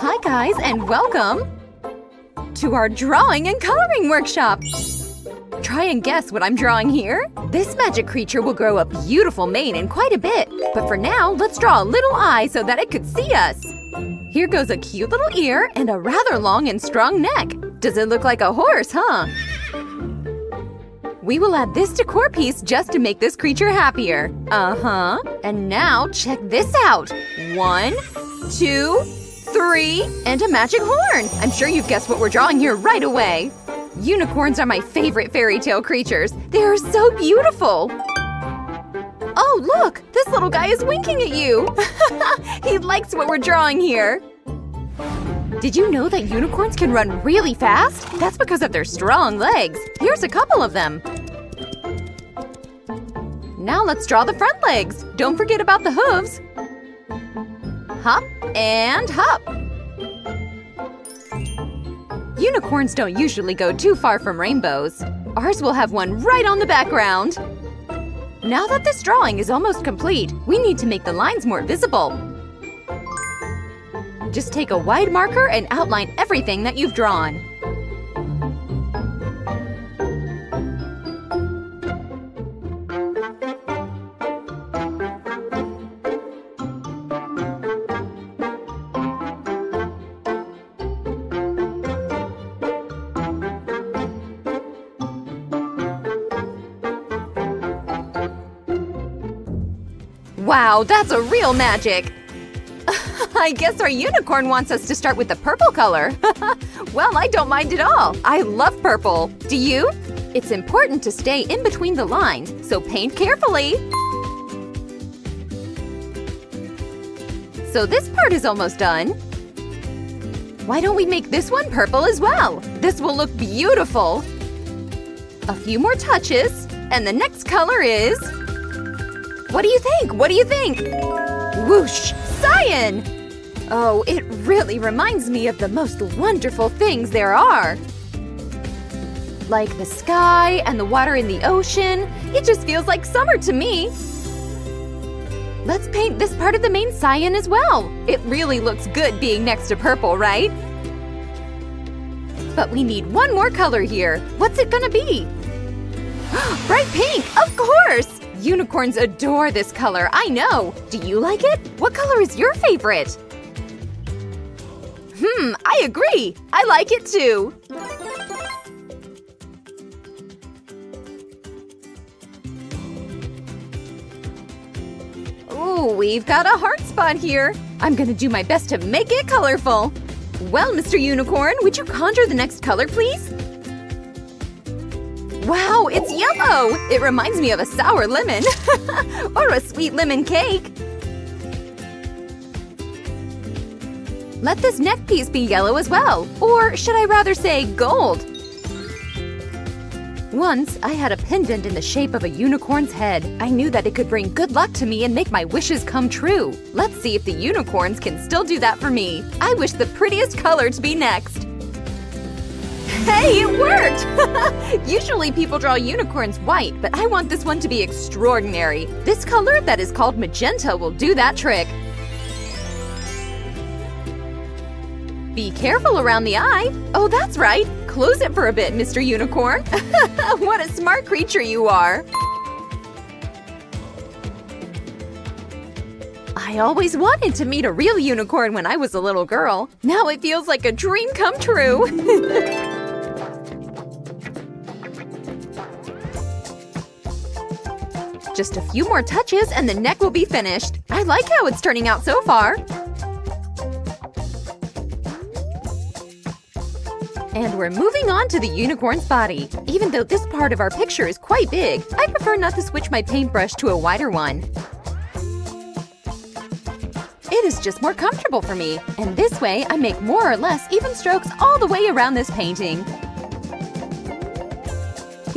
Hi guys and welcome to our drawing and coloring workshop! Try and guess what I'm drawing here? This magic creature will grow a beautiful mane in quite a bit. But for now, let's draw a little eye so that it could see us. Here goes a cute little ear and a rather long and strong neck. Does it look like a horse, huh? We will add this decor piece just to make this creature happier. Uh-huh. And now check this out. One, two, three, and a magic horn. I'm sure you've guessed what we're drawing here right away. Unicorns are my favorite fairy tale creatures. They are so beautiful. Oh, look! This little guy is winking at you! he likes what we're drawing here. Did you know that unicorns can run really fast? That's because of their strong legs. Here's a couple of them. Now let's draw the front legs. Don't forget about the hooves. Hop and hop. Unicorns don't usually go too far from rainbows. Ours will have one right on the background. Now that this drawing is almost complete, we need to make the lines more visible. Just take a wide marker and outline everything that you've drawn. Wow, that's a real magic! I guess our unicorn wants us to start with the purple color. well, I don't mind at all. I love purple. Do you? It's important to stay in between the lines, so paint carefully. So this part is almost done. Why don't we make this one purple as well? This will look beautiful. A few more touches, and the next color is… What do you think? What do you think? Whoosh! Cyan! Oh, it really reminds me of the most wonderful things there are. Like the sky and the water in the ocean. It just feels like summer to me. Let's paint this part of the mane cyan as well. It really looks good being next to purple, right? But we need one more color here. What's it gonna be? Bright pink, of course! Unicorns adore this color, I know! Do you like it? What color is your favorite? Hmm, I agree! I like it too! Ooh, we've got a heart spot here! I'm gonna do my best to make it colorful! Well, Mr. Unicorn, would you conjure the next color, please? Wow, it's yellow! It reminds me of a sour lemon. or a sweet lemon cake. Let this neck piece be yellow as well. Or should I rather say gold? Once, I had a pendant in the shape of a unicorn's head. I knew that it could bring good luck to me and make my wishes come true. Let's see if the unicorns can still do that for me. I wish the prettiest color to be next. Hey, it worked! Usually people draw unicorns white, but I want this one to be extraordinary. This color that is called magenta will do that trick. Be careful around the eye. Oh, that's right. Close it for a bit, Mr. Unicorn. what a smart creature you are. I always wanted to meet a real unicorn when I was a little girl. Now it feels like a dream come true. Just a few more touches and the neck will be finished. I like how it's turning out so far. And we're moving on to the unicorn's body. Even though this part of our picture is quite big, I prefer not to switch my paintbrush to a wider one. It is just more comfortable for me, and this way I make more or less even strokes all the way around this painting.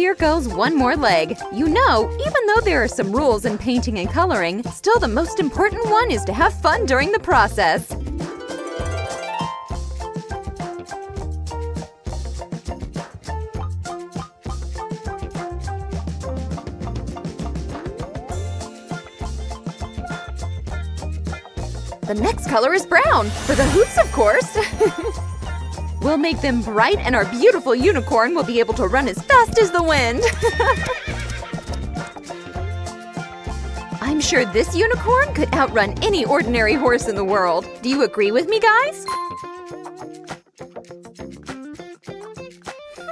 Here goes one more leg. You know, even though there are some rules in painting and coloring, still the most important one is to have fun during the process. The next color is brown, for the hoops, of course. we'll make them bright and our beautiful unicorn will be able to run as fast as the wind. I'm sure this unicorn could outrun any ordinary horse in the world. Do you agree with me, guys?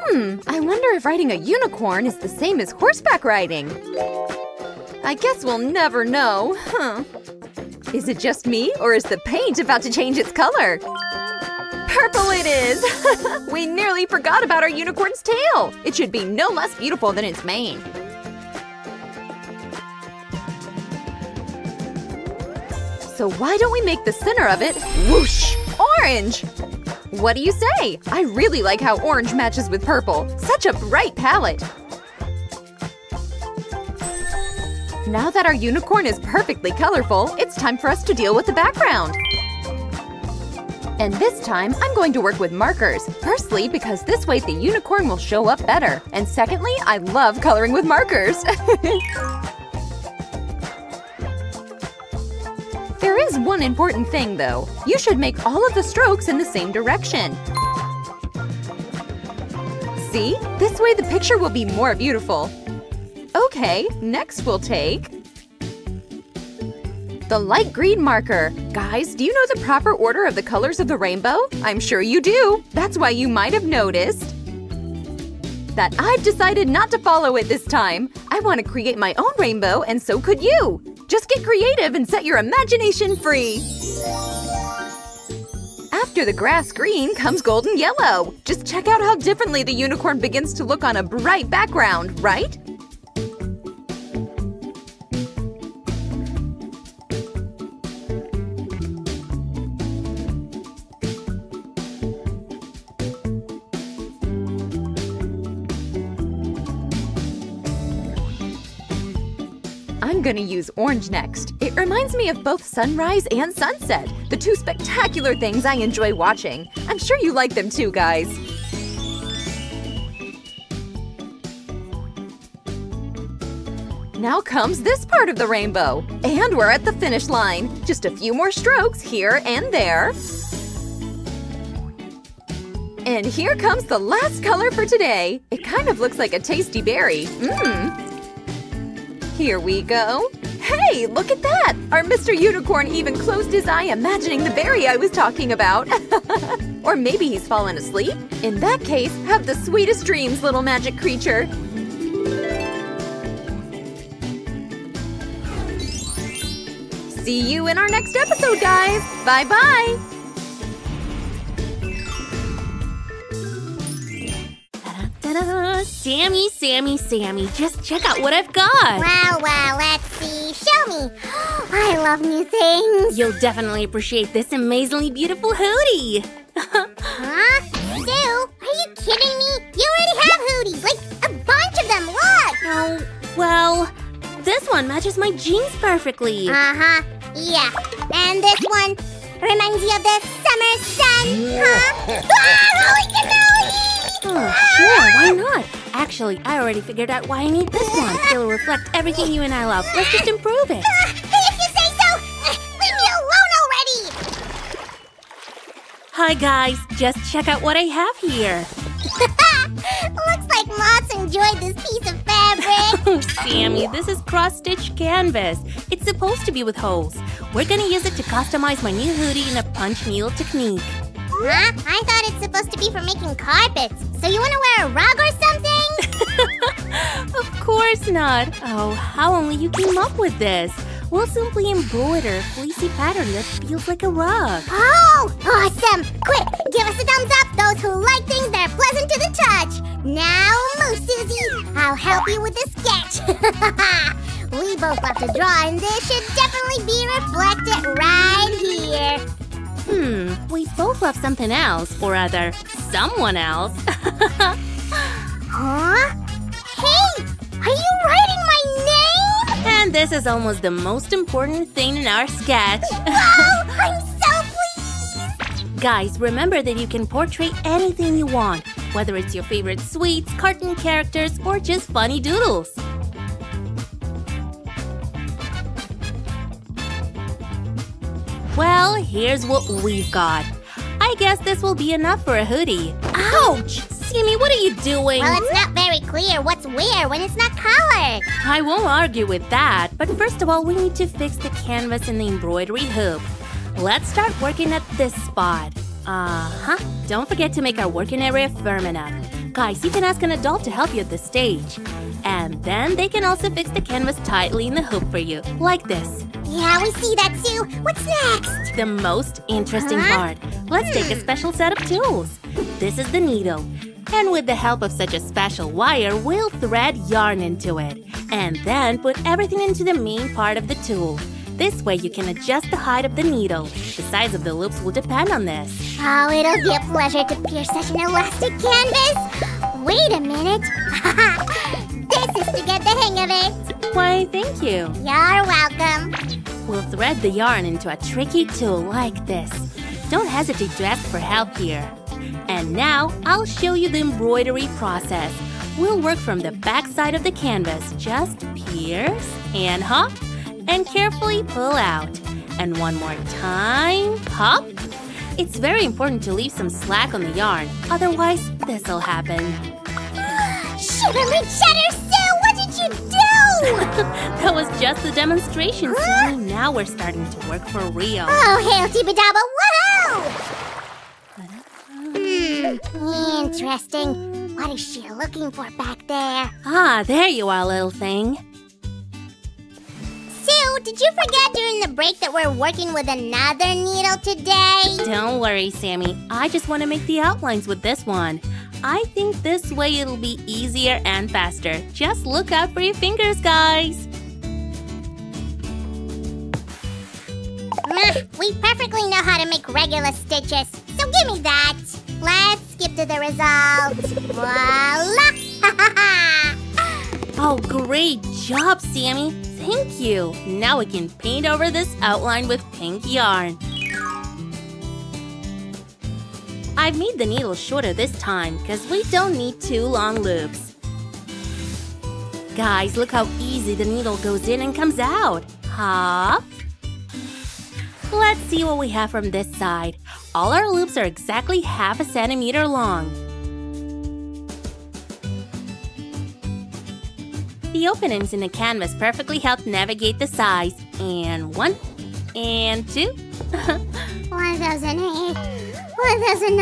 Hmm, I wonder if riding a unicorn is the same as horseback riding. I guess we'll never know, huh? Is it just me, or is the paint about to change its color? Purple it is! we nearly forgot about our unicorn's tail! It should be no less beautiful than its mane. So why don't we make the center of it whoosh orange? What do you say? I really like how orange matches with purple. Such a bright palette. Now that our unicorn is perfectly colorful, it's time for us to deal with the background. And this time, I'm going to work with markers. Firstly, because this way the unicorn will show up better. And secondly, I love coloring with markers. there is one important thing, though. You should make all of the strokes in the same direction. See? This way the picture will be more beautiful. Okay, next we'll take… The light green marker. Guys, do you know the proper order of the colors of the rainbow? I'm sure you do. That's why you might have noticed that I've decided not to follow it this time. I want to create my own rainbow, and so could you. Just get creative and set your imagination free. After the grass green comes golden yellow. Just check out how differently the unicorn begins to look on a bright background, right? I'm gonna use orange next. It reminds me of both sunrise and sunset, the two spectacular things I enjoy watching. I'm sure you like them too, guys. Now comes this part of the rainbow. And we're at the finish line. Just a few more strokes here and there. And here comes the last color for today. It kind of looks like a tasty berry. Mmm. Here we go. Hey, look at that! Our Mr. Unicorn even closed his eye imagining the berry I was talking about. or maybe he's fallen asleep? In that case, have the sweetest dreams, little magic creature. See you in our next episode, guys! Bye-bye! Sammy, Sammy, Sammy, just check out what I've got! Well, well, let's see. Show me. I love new things. You'll definitely appreciate this amazingly beautiful hoodie! Huh? Sue, are you kidding me? You already have hoodies, like a bunch of them. Look. Oh, well, this one matches my jeans perfectly. Uh-huh. Yeah. And this one reminds you of the summer sun, huh? ah, holy cannoli! Oh, sure, why not? Actually, I already figured out why I need this one. It'll reflect everything you and I love. Let's just improve it. Ah, if you say so, uh, leave me alone already. Hi guys, just check out what I have here. Looks like Moss enjoyed this piece of fabric. Oh, Sammy, this is cross-stitch canvas. It's supposed to be with holes. We're gonna use it to customize my new hoodie in a punch needle technique. Huh? I thought it's supposed to be for making carpets. So you want to wear a rug or something? of course not. Oh, how only you came up with this. We'll simply embroider a fleecy pattern that feels like a rug. Oh, awesome! Quick, give us a thumbs up, those who like things that are pleasant to the touch. Now, move, Susie. I'll help you with the sketch. we both love to draw, and this should definitely be reflected right here. Hmm, we both love something else, or rather, someone else. huh? Hey, are you writing my name? And this is almost the most important thing in our sketch. wow, I'm so pleased! Guys, remember that you can portray anything you want, whether it's your favorite sweets, cartoon characters, or just funny doodles. Well, here's what we've got. I guess this will be enough for a hoodie. Ouch! Sammy, what are you doing? Well, it's not very clear what's where when it's not colored. I won't argue with that, but first of all, we need to fix the canvas and the embroidery hoop. Let's start working at this spot. Uh-huh. Don't forget to make our working area firm enough. Guys, you can ask an adult to help you at this stage. And then they can also fix the canvas tightly in the hoop for you, like this. Yeah, we see that, Sue. What's next? The most interesting Huh? part. Let's take a hmm. special set of tools. This is the needle. And with the help of such a special wire, we'll thread yarn into it. And then put everything into the main part of the tool. This way you can adjust the height of the needle. The size of the loops will depend on this. Oh, it'll be a pleasure to pierce such an elastic canvas. Wait a minute. this is to get the hang of it. Why, thank you. You're welcome. We'll thread the yarn into a tricky tool like this. Don't hesitate to ask for help here. And now I'll show you the embroidery process. We'll work from the back side of the canvas. Just pierce and hop and carefully pull out. And one more time, hop. It's very important to leave some slack on the yarn, otherwise this'll happen. Shiver cheddar, Sue! What did you do? that was just a demonstration, Huh? see? Now we're starting to work for real. Oh, hail Tibidaba, woohoo! Hmm, interesting. What is she looking for back there? Ah, there you are, little thing. Sue, did you forget during the break that we're working with another needle today? Don't worry, Sammy. I just want to make the outlines with this one. I think this way it'll be easier and faster. Just look out for your fingers, guys. We perfectly know how to make regular stitches, so give me that. Let's skip to the result. Voila! Oh, great job, Sammy. Thank you. Now we can paint over this outline with pink yarn. I've made the needle shorter this time because we don't need two long loops. Guys, look how easy the needle goes in and comes out. Hop. Let's see what we have from this side. All our loops are exactly half a centimeter long. The openings in the canvas perfectly help navigate the size. And one, and two. 1008, 1009,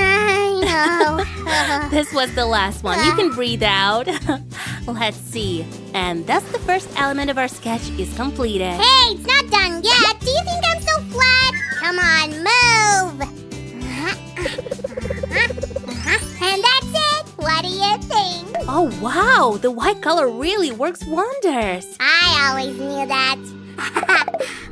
oh. This was the last one. You can breathe out. Let's see. And thus the first element of our sketch is completed. Hey, it's not done yet. Do you think I'm so flat? Come on, move. Uh-huh, And that's it. What do you think? Oh wow, the white color really works wonders. I always knew that.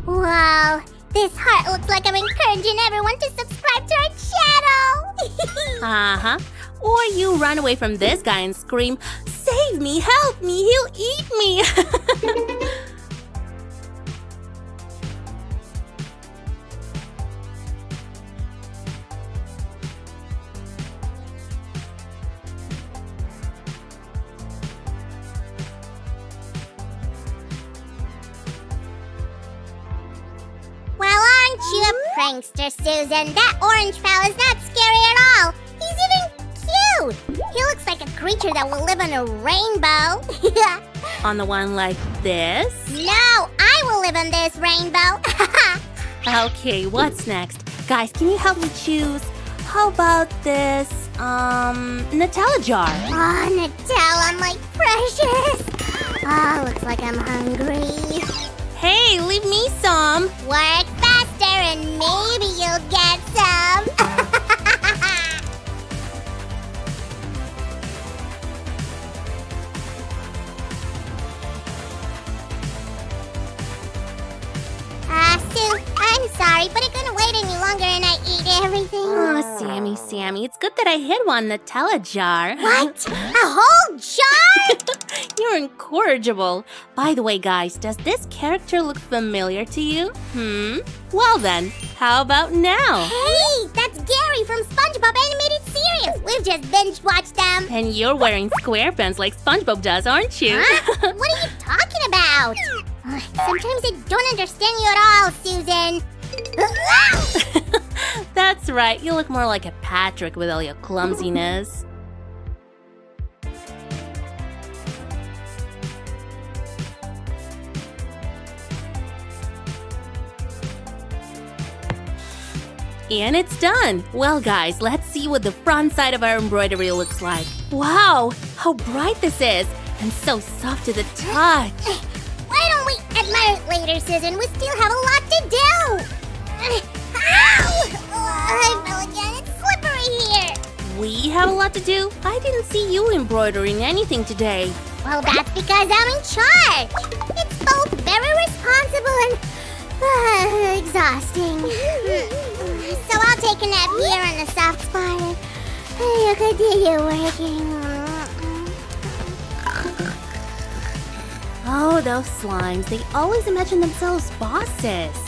Whoa, this heart looks like I'm encouraging everyone to subscribe to our channel. Uh-huh. Or you run away from this guy and scream, Save me, help me, he'll eat me. prankster, Susan? That orange fella's not scary at all. He's even cute. He looks like a creature that will live on a rainbow. On the one like this. no, I will live on this rainbow. Okay, what's next? Guys, can you help me choose? How about this, um, Nutella jar? Oh, Nutella, my precious. Oh, looks like I'm hungry. Hey, leave me some. Work faster and maybe you'll get some. Ah, Sue, I'm sorry, but I couldn't wait any longer and I ate everything. Oh, Sammy, Sammy, it's good that I hid one Nutella jar. What? A whole jar? You're incorrigible. By the way, guys, does this character look familiar to you? Hmm? Well then, how about now? Hey, that's Gary from SpongeBob Animated Series. We've just binge watched them. And you're wearing square pants like SpongeBob does, aren't you? Huh? what are you talking about? Sometimes I don't understand you at all, Susan. That's right, you look more like a Patrick with all your clumsiness. And it's done! Well guys, let's see what the front side of our embroidery looks like. Wow, how bright this is! And so soft to the touch! Why don't we admire it later, Susan? We still have a lot to do! Ow! I fell again. It's slippery here. We have a lot to do? I didn't see you embroidering anything today. Well, that's because I'm in charge. It's both very responsible and uh, exhausting. so I'll take a nap here on the soft spot and you continue working. Oh, those slimes. They always imagine themselves bosses.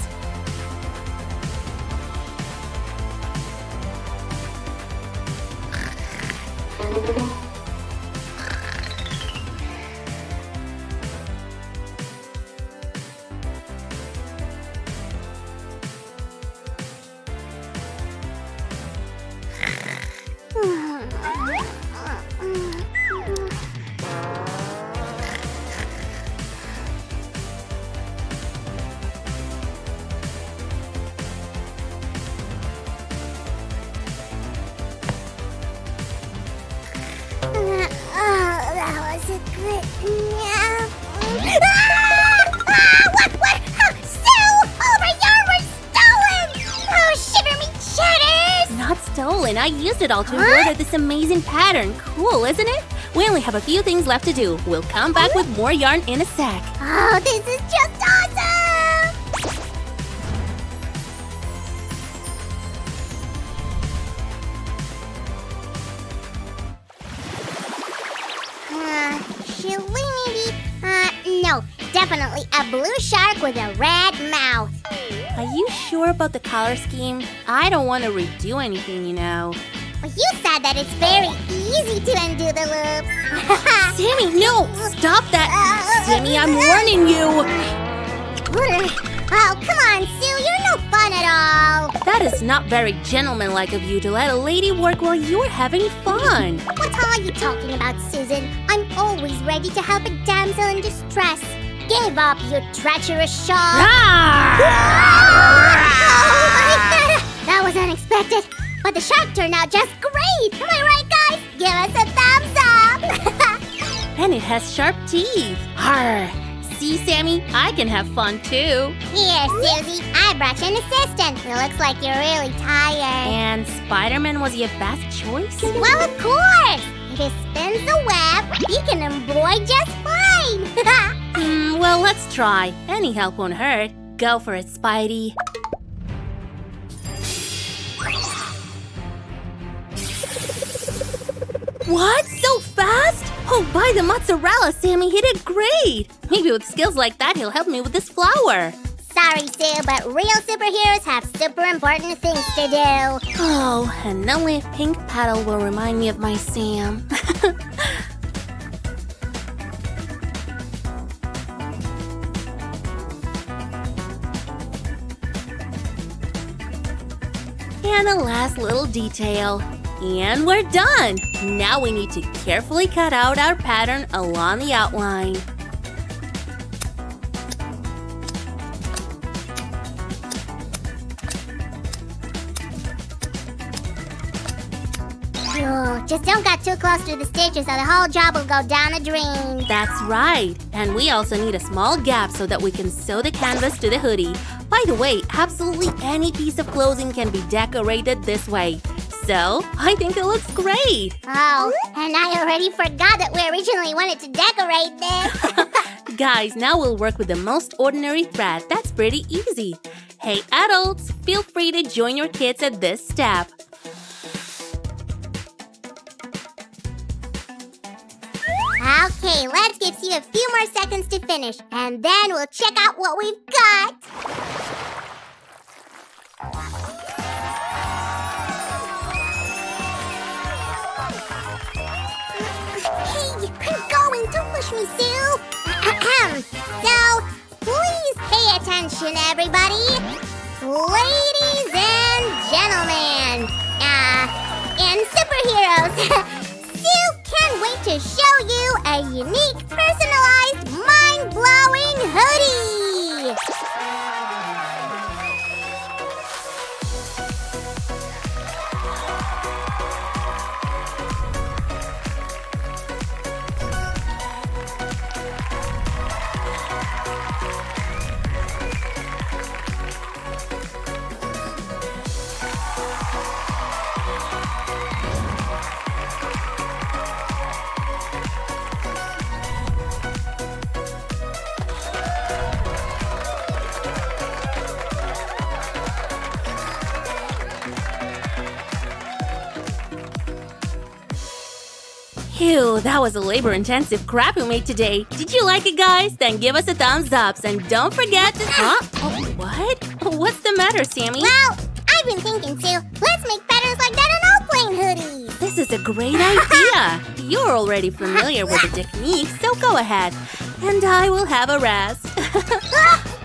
It all to embroider this amazing pattern. Cool, isn't it? We only have a few things left to do. We'll come back with more yarn in a sec. Oh, this is just awesome! Uh, should we maybe? Uh, no. Definitely a blue shark with a red mouth. Are you sure about the color scheme? I don't want to redo anything, you know. Well, you said that it's very easy to undo the loops. Sammy, no! Stop that! Sammy, I'm warning you! Oh, come on, Sue. You're no fun at all. That is not very gentlemanlike of you to let a lady work while you're having fun. What are you talking about, Susan? I'm always ready to help a damsel in distress. Give up, you treacherous shark! Ah! Oh, that was unexpected, but the shark turned out just great. Am I right, guys? Give us a thumbs up. And it has sharp teeth. Arr! See, Sammy, I can have fun too. Here, Susie, I brought you an assistant. It looks like you're really tired. And Spider-Man was your best choice? Well, of course. If he spins the web, he can embroider just fine. Hmm, well, let's try. Any help won't hurt. Go for it, Spidey. What? So fast? Oh, by the mozzarella, Sammy, he did great! Maybe with skills like that, he'll help me with this flower. Sorry, Sue, but real superheroes have super important things to do. Oh, and only a pink paddle will remind me of my Sam. and a last little detail. And we're done! Now we need to carefully cut out our pattern along the outline. Phew, just don't get too close to the stitches or the whole job will go down the drain. That's right. And we also need a small gap so that we can sew the canvas to the hoodie. By the way, absolutely any piece of clothing can be decorated this way. So, I think it looks great. Oh, and I already forgot that we originally wanted to decorate this. Guys, now we'll work with the most ordinary thread. That's pretty easy. Hey adults, feel free to join your kids at this step. Okay, let's give you a few more seconds to finish, and then we'll check out what we've got. Going. Me, Sue. So, please pay attention, everybody. Ladies and gentlemen, uh, and superheroes, Sue can't wait to show you a unique, personalized, mind-blowing Phew, that was a labor-intensive crap we made today. Did you like it, guys? Then give us a thumbs up and don't forget to- Huh? Oh, what? What's the matter, Sammy? Well, I've been thinking, too. let's make patterns like that on all plain hoodies! This is a great idea! You're already familiar with the technique, so go ahead. And I will have a rest. Ah,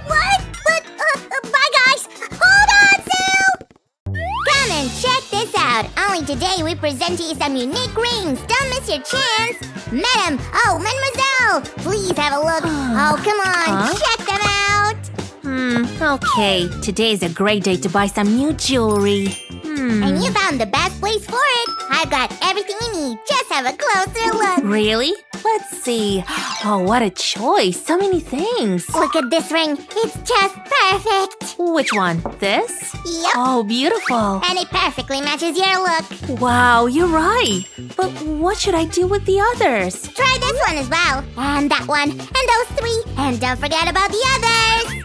and check this out! Only today we present to you some unique rings! Don't miss your chance! Madam! Oh, Mademoiselle! Please have a look! Oh, come on! Huh? Check them out! Hmm, okay. Today is a great day to buy some new jewelry. Hmm. And you found the best place for it! I've got everything you need! Just have a closer look! Really? Let's see. Oh, what a choice. So many things. Look at this ring! It's just perfect! Which one? This? Yep! Oh, beautiful. And it perfectly matches your look! Wow, you're right. But what should I do with the others? Try this one as well. And that one. And those three. And don't forget about the others.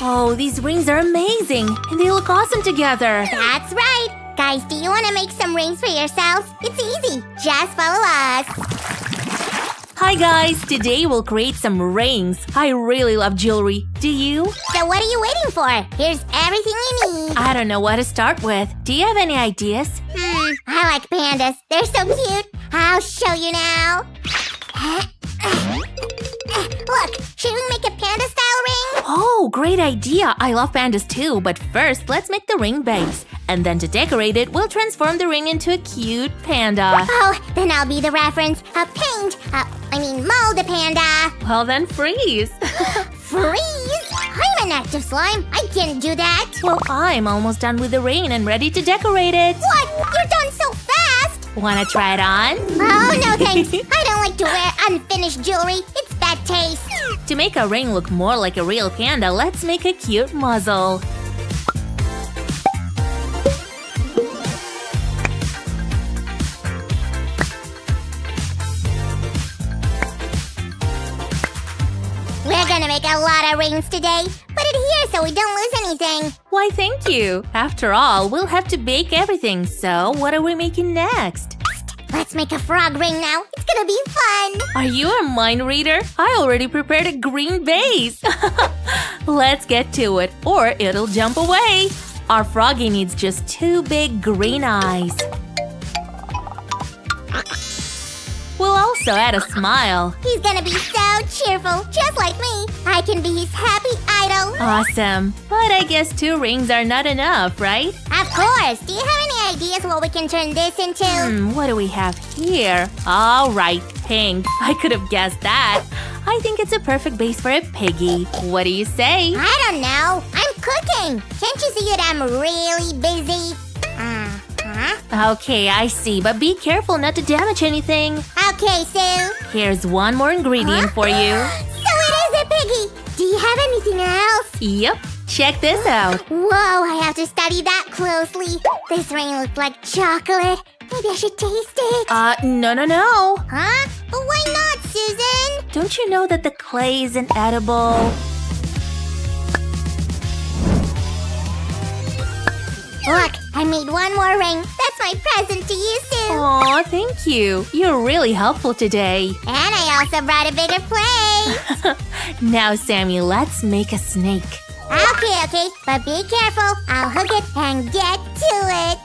Oh, these rings are amazing. And they look awesome together. That's right. Guys, do you want to make some rings for yourselves? It's easy. Just follow us. Hi guys, today we'll create some rings. I really love jewelry. Do you? So what are you waiting for? Here's everything you need. I don't know what to start with. Do you have any ideas? Hmm, I like pandas. They're so cute. I'll show you now. Look, should we make a panda style ring? Oh, great idea! I love pandas too, but first let's make the ring base. And then to decorate it, we'll transform the ring into a cute panda. Oh, then I'll be the reference. A paint. Uh, I mean, mold a panda. Well then, freeze! Freeze? I'm an active slime. I can't do that. well, I'm almost done with the ring and ready to decorate it. What? You're done so fast? Wanna try it on? Oh, no thanks. I don't like to wear unfinished jewelry. It's bad taste. To make a ring look more like a real panda, let's make a cute muzzle. We're gonna make a lot of rings today. Put it here so we don't lose anything. Why, thank you! After all, we'll have to bake everything, so what are we making next? Let's make a frog ring now. It's gonna be fun. Are you a mind reader? I already prepared a green base! Let's get to it, or it'll jump away! Our froggy needs just two big green eyes. Also add a smile. He's gonna be so cheerful, just like me. I can be his happy idol. Awesome. But I guess two rings are not enough, right? Of course. Do you have any ideas what we can turn this into? Hmm, what do we have here? All right, pink. I could have guessed that. I think it's a perfect base for a piggy. What do you say? I don't know. I'm cooking. Can't you see that I'm really busy? Uh-huh. Okay, I see, but be careful not to damage anything. Okay, Sue. Here's one more ingredient for you. So it is a piggy. Do you have anything else? Yep, check this out. Whoa, I have to study that closely. This ring looks like chocolate. Maybe I should taste it. Uh, no, no, no. Huh? But why not, Susan? Don't you know that the clay isn't edible? Look, I made one more ring. That's my present to you, Sue. Aw, thank you. You're really helpful today. And I also brought a bigger plate. Now, Sammy, let's make a snake. okay, okay, but be careful. I'll hook it and get to it.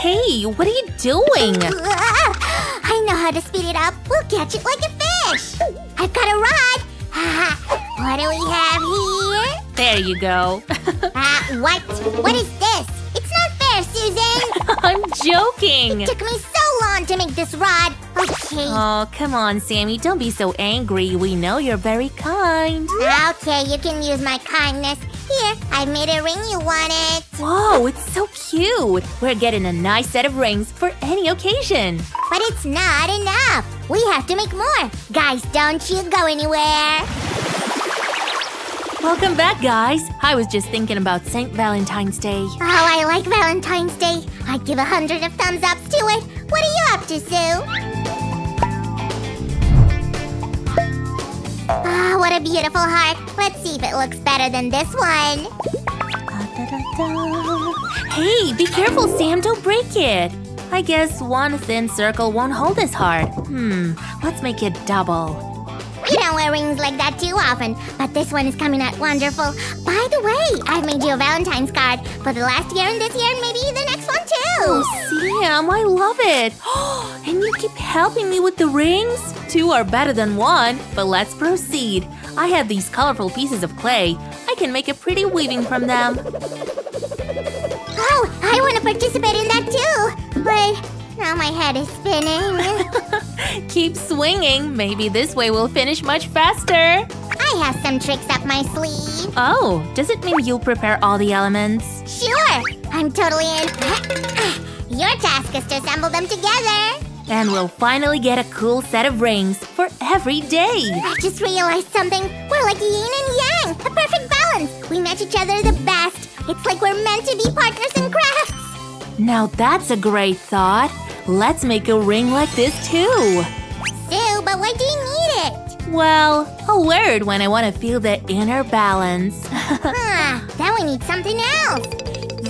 Hey, what are you doing? I know how to speed it up. We'll catch it like a fish. I've got a rod. what do we have here? There you go. Uh, what? What is this? It's not fair, Susan! I'm joking. It took me so long to make this rod. Okay. Oh, come on, Sammy. Don't be so angry. We know you're very kind. Okay, you can use my kindness. Here, I made a ring you wanted. Whoa, it's so cute. We're getting a nice set of rings for any occasion. But it's not enough. We have to make more. Guys, don't you go anywhere. Welcome back, guys. I was just thinking about St. Valentine's Day. Oh, I like Valentine's Day. I'd give a hundred of thumbs ups to it. What are you up to, Sue? Ah, what a beautiful heart. Let's see if it looks better than this one. Hey, be careful, Sam. Don't break it. I guess one thin circle won't hold as hard. Hmm, let's make it double. You don't wear rings like that too often, but this one is coming out wonderful. By the way, I've made you a Valentine's card for the last year and this year and maybe the next one too. Oh, Sam, I love it. and you keep helping me with the rings? Two are better than one, but let's proceed. I have these colorful pieces of clay. I can make a pretty weaving from them. Oh, I want to participate in that too. But now my head is spinning. Keep swinging. Maybe this way we'll finish much faster. I have some tricks up my sleeve. Oh, does it mean you'll prepare all the elements? Sure, I'm totally in. Your task is to assemble them together. And we'll finally get a cool set of rings for every day. I just realized something. We're like yin and yang, a perfect balance. We match each other the best. It's like we're meant to be partners in crafts. Now that's a great thought. Let's make a ring like this too. Sue, but why do you need it? Well, a word when I want to feel the inner balance. Huh, then we need something else.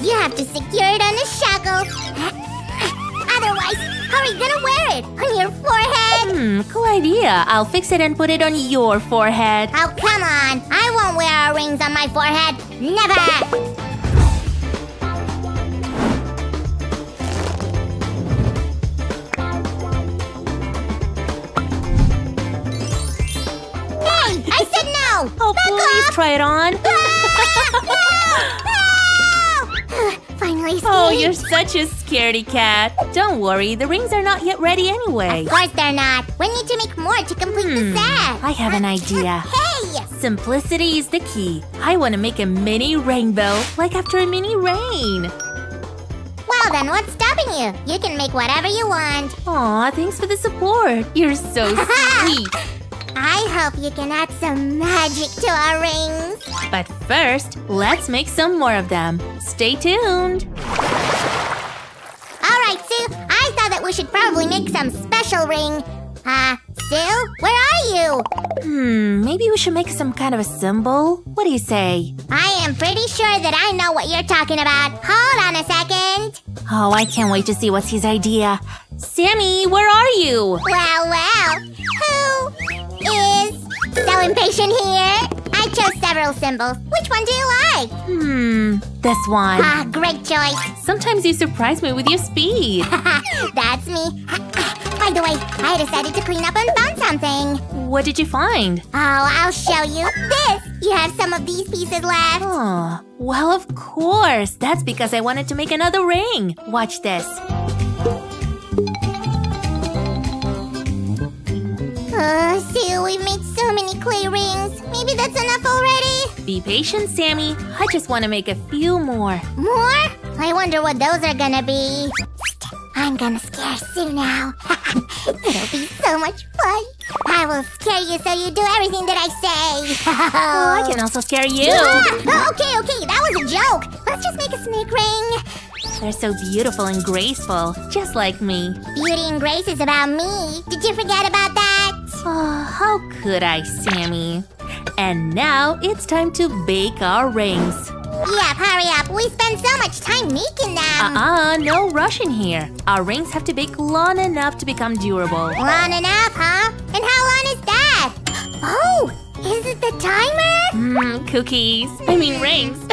You have to secure it on the shackle! Otherwise, are you gonna wear it? On your forehead? hmm, cool idea. I'll fix it and put it on your forehead. Oh, come on. I won't wear our rings on my forehead. Never! Hey! I said no! Oh, Back please off! try it on. Finally, Oh, you're such a scaredy cat. Don't worry, the rings are not yet ready anyway. Of course they're not. We need to make more to complete Hmm, the set. I have an idea. Hey! Simplicity is the key. I want to make a mini rainbow, like after a mini rain. Well, then what's stopping you? You can make whatever you want. Aw, thanks for the support. You're so sweet. I hope you can add some magic to our rings. But first, let's make some more of them. Stay tuned. All right, Sue. I thought that we should probably make some special ring. Uh, Sue, where are you? Hmm, maybe we should make some kind of a symbol? What do you say? I am pretty sure that I know what you're talking about. Hold on a second. Oh, I can't wait to see what's his idea. Sammy, where are you? Well, well. So impatient here? I chose several symbols. Which one do you like? Hmm, this one. Ah, great choice. Sometimes you surprise me with your speed. That's me. By the way, I decided to clean up and found something. What did you find? Oh, I'll show you. This! You have some of these pieces left. Oh, well, of course. That's because I wanted to make another ring. Watch this. Oh, Sue, we've made so many clay rings. Maybe that's enough already? Be patient, Sammy. I just want to make a few more. More? I wonder what those are gonna be. I'm gonna scare Sue now. It'll be so much fun. I will scare you so you do everything that I say. Oh, I can also scare you. Ah, okay, okay, that was a joke. Let's just make a snake ring. They're so beautiful and graceful, just like me. Beauty and grace is about me. Did you forget about that? Oh, how could I, Sammy? And now it's time to bake our rings. Yep, hurry up. We spend so much time making them. Uh-uh, no rush in here. Our rings have to bake long enough to become durable. Long enough, huh? And how long is that? Oh, is it the timer? Mmm, cookies. I mean rings.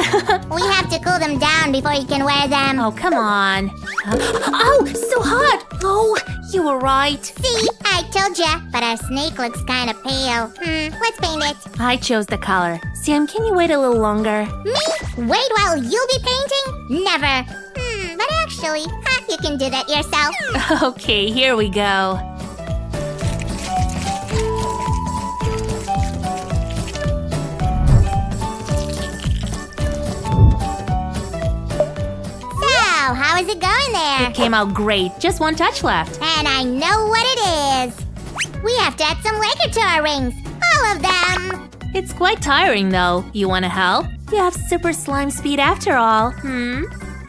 We have to cool them down before you can wear them. oh, come on. Oh, so hot! Oh, you were right. See, I told ya, but our snake looks kinda pale. Hmm, let's paint it. I chose the color. Sam, can you wait a little longer? Me? Wait while you'll be painting? Never. Hmm, but actually, huh, you can do that yourself. Okay, here we go. So, how is it going there? It came out great. Just one touch left. And I know what it is. We have to add some lacquer to our rings. All of them. It's quite tiring though. You wanna help? You have super slime speed after all. Hmm?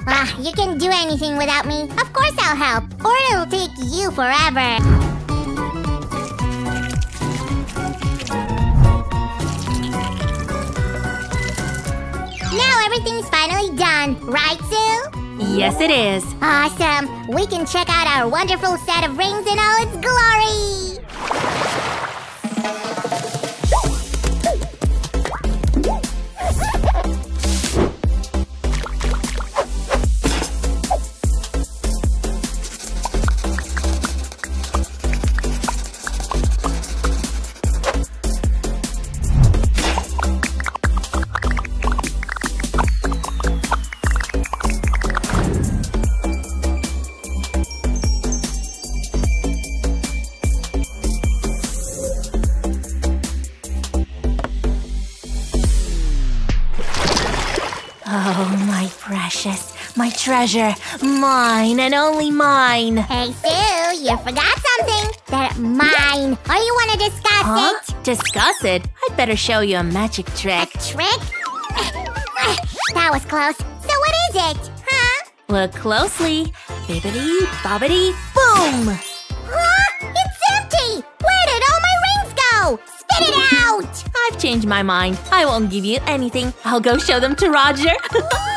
Ah, you can do anything without me. Of course I'll help. Or it'll take you forever. Now everything's finally done, right, Sue? Yes, it is. Awesome! We can check out our wonderful set of rings in all its glory! Treasure, mine and only mine. Hey, Sue, you forgot something. They're mine. Or you want to discuss Huh? it? Discuss it. I'd better show you a magic A trick. trick? that was close. So what is it? Huh? Look closely. Bibbity, bobbity, boom! Huh? It's empty! Where did all my rings go? Spit it out! I've changed my mind. I won't give you anything. I'll go show them to Roger.